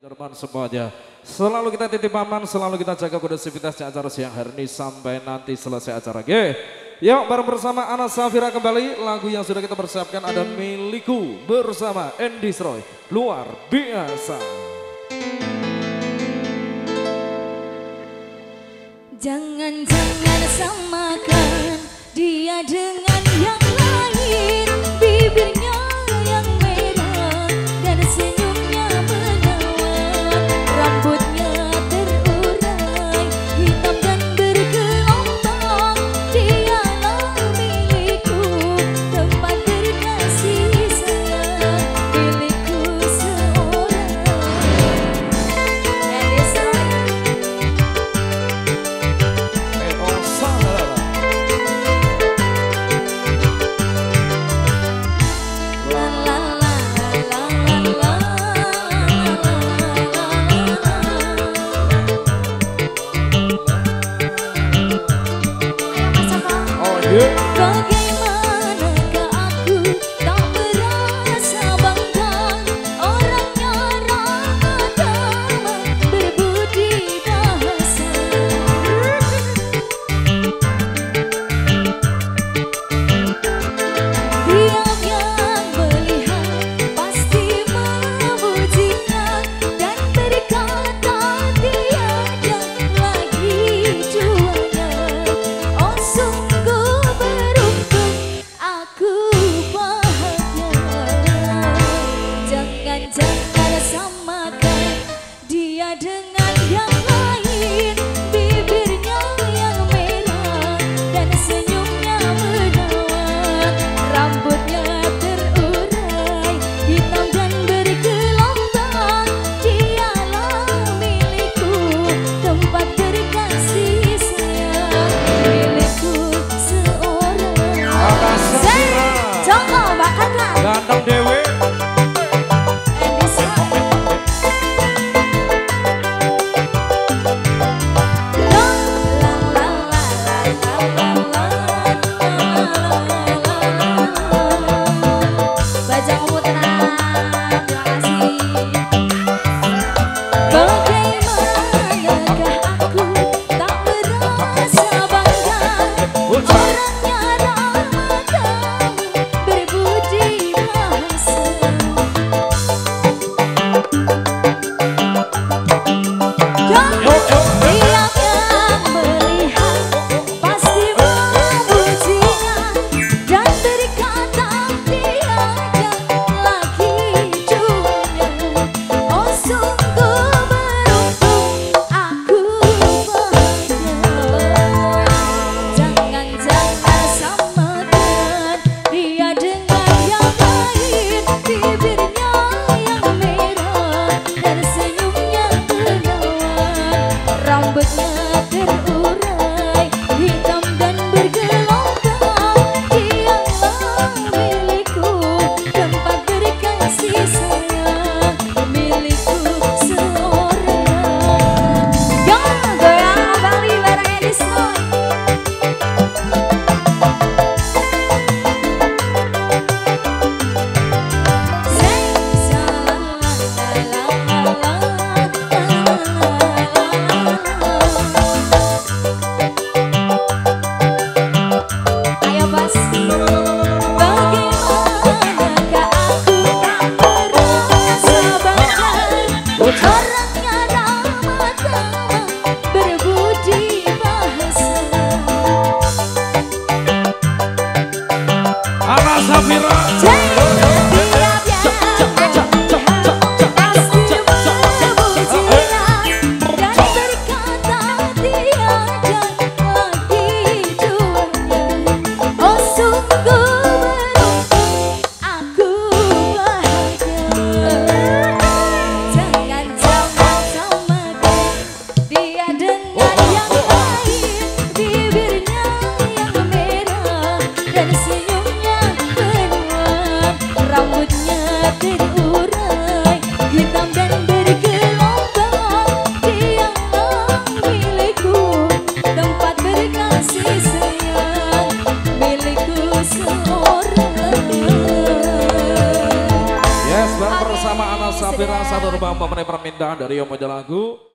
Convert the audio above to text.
Jerman semuanya. Selalu kita titip aman, selalu kita jaga kondisivitasnya acara siang hari ini sampai nanti selesai acara. Oke. Yuk bareng bersama Ana Safira kembali. Lagu yang sudah kita persiapkan ada Milikku bersama Andy Sroy. Luar biasa. Jangan-jangan samakan dia dengan 如。samakan dia dengan yang Did it? Safira satu rumah memenuhi permintaan dari Om Lagu